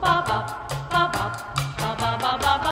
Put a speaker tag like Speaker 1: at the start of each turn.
Speaker 1: 爸爸爸爸。